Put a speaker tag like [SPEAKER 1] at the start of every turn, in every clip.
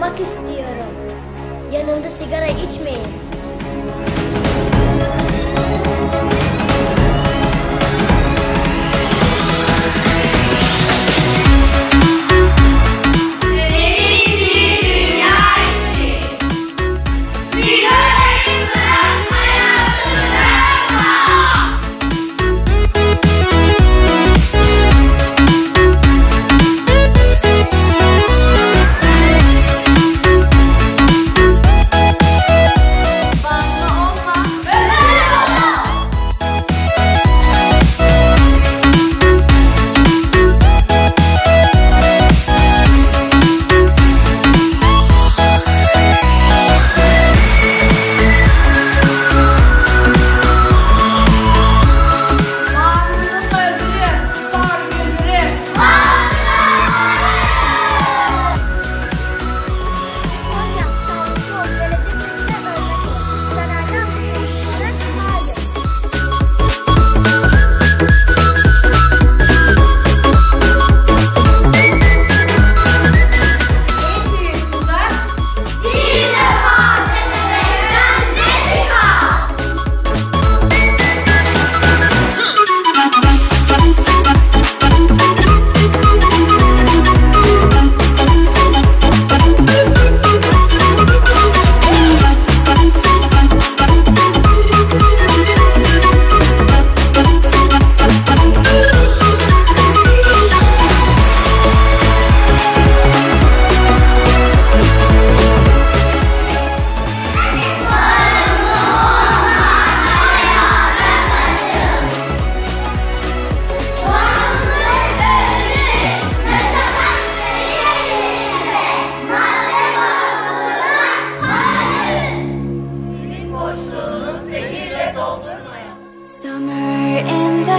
[SPEAKER 1] olmak istiyorum.
[SPEAKER 2] Yanımda sigara içmeyin.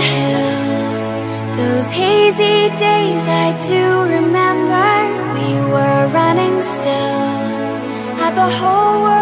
[SPEAKER 2] Hills, those hazy days I do remember. We were running still, had the whole world